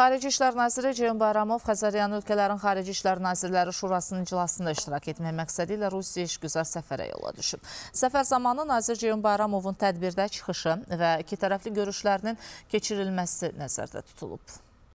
Xarici İşlər Naziri Ceyhun Bayramov Xəzəryanı ölkələrin Xarici İşlər Nazirləri Şurasının iclasında iştirak etmək məqsədi ilə Rusiya işgüzar səfərə yola düşüb. Səfər zamanı Nazir Ceyhun Bayramovun tədbirdə çıxışı və iki tərəfli görüşlərinin keçirilməsi nəzərdə tutulub.